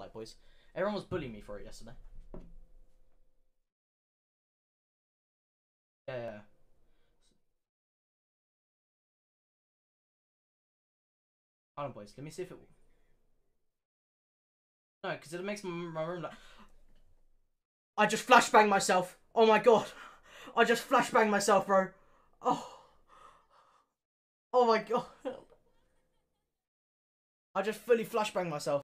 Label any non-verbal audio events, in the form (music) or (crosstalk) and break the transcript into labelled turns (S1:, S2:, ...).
S1: godlike, boys. Everyone was bullying me for it yesterday. Yeah, yeah. yeah. Hold on, boys. Let me see if it. No, because it makes my, my room like. I just flashbang myself. Oh my god. I just flashbang myself, bro. Oh. Oh my god. (laughs) I just fully flashbang myself.